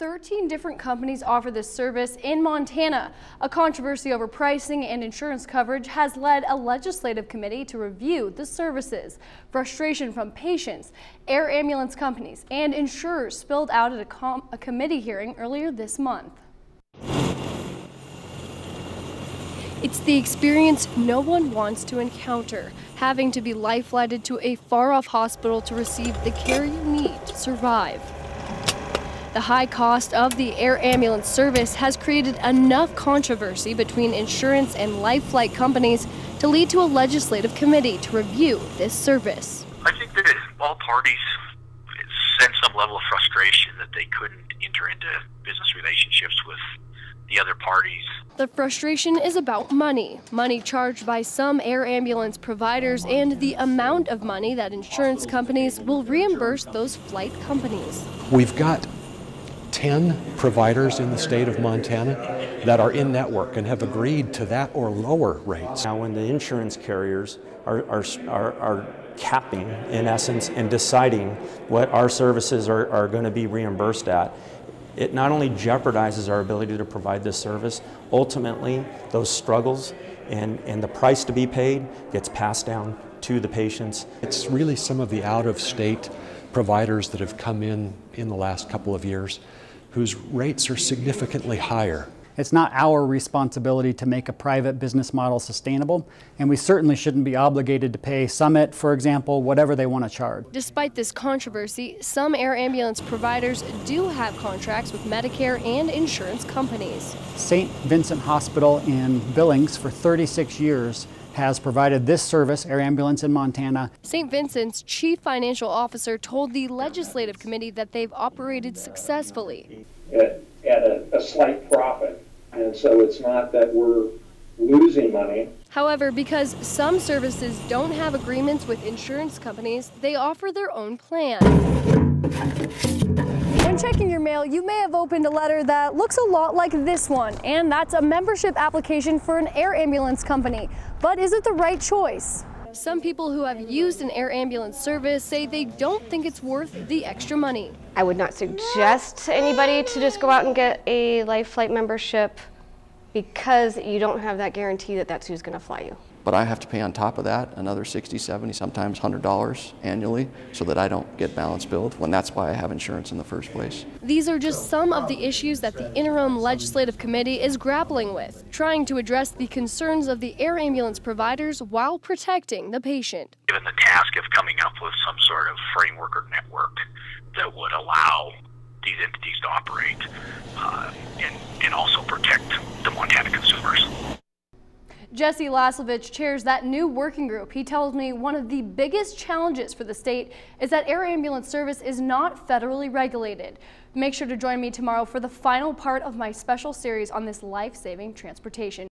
13 different companies offer this service in Montana. A controversy over pricing and insurance coverage has led a legislative committee to review the services. Frustration from patients, air ambulance companies, and insurers spilled out at a, a committee hearing earlier this month. It's the experience no one wants to encounter, having to be life-flighted to a far-off hospital to receive the care you need to survive. The high cost of the air ambulance service has created enough controversy between insurance and life flight companies to lead to a legislative committee to review this service. I think that all parties sense some level of frustration that they couldn't enter into business relationships with the other parties. The frustration is about money. Money charged by some air ambulance providers and the amount of money that insurance companies will reimburse those flight companies. We've got 10 providers in the state of Montana that are in network and have agreed to that or lower rates. Now when the insurance carriers are, are, are, are capping in essence and deciding what our services are, are going to be reimbursed at, it not only jeopardizes our ability to provide this service, ultimately those struggles and, and the price to be paid gets passed down to the patients. It's really some of the out-of-state providers that have come in in the last couple of years whose rates are significantly higher. It's not our responsibility to make a private business model sustainable, and we certainly shouldn't be obligated to pay Summit, for example, whatever they want to charge. Despite this controversy, some air ambulance providers do have contracts with Medicare and insurance companies. St. Vincent Hospital in Billings for 36 years has provided this service, Air Ambulance in Montana. St. Vincent's chief financial officer told the legislative committee that they've operated successfully. At, at a, a slight profit. And so it's not that we're losing money. However, because some services don't have agreements with insurance companies, they offer their own plan. When checking your mail, you may have opened a letter that looks a lot like this one, and that's a membership application for an air ambulance company. But is it the right choice? Some people who have used an air ambulance service say they don't think it's worth the extra money. I would not suggest to anybody to just go out and get a life flight membership because you don't have that guarantee that that's who's going to fly you but I have to pay on top of that another 60, 70, sometimes $100 annually so that I don't get balance billed when that's why I have insurance in the first place. These are just some of the issues that the interim legislative committee is grappling with, trying to address the concerns of the air ambulance providers while protecting the patient. Given the task of coming up with some sort of framework or network that would allow these entities to operate uh, and, and also protect the Montana consumers. Jesse Laslovich chairs that new working group. He tells me one of the biggest challenges for the state is that air ambulance service is not federally regulated. Make sure to join me tomorrow for the final part of my special series on this life-saving transportation.